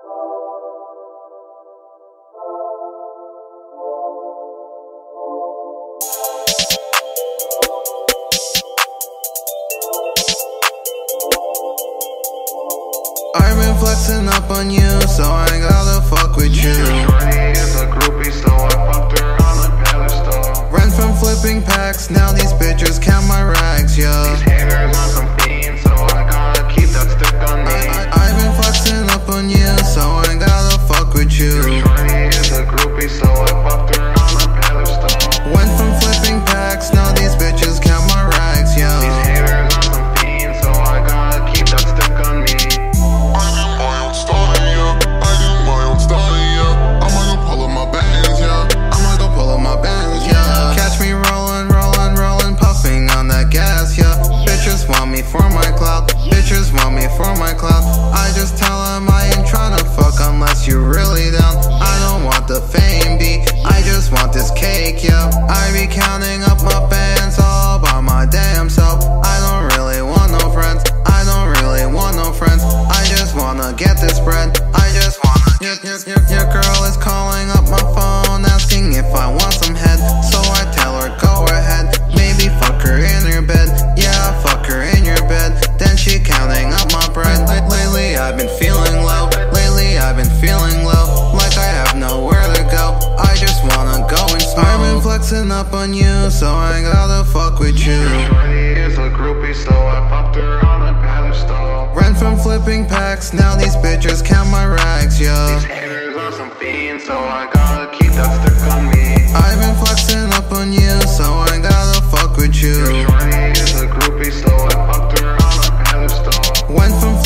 I've been flexing up on you, so I ain't gotta fuck with you. Shorty is a groupie, so I fucked her on a pedestal. Rent from flipping packs, now these Bitches want me for my clout. I just tell them I ain't tryna fuck unless you really down. I don't want the fame, B. I just want this cake, yeah. I be counting up my bands all by my damn self. I don't really want no friends. I don't really want no friends. I just wanna get this bread. I just wanna. Your, your, your, your girl is calling up my up on you, so I ain't gotta fuck with you. Shorty is a groupie, so I fucked her on a pedestal. Rent from flipping packs, now these bitches count my rags, yo. These haters on some fiends, so I gotta keep that stick on me. I've been flexing up on you, so I ain't gotta fuck with you. Shorty is a groupie, so I fucked her on a pedestal. Went from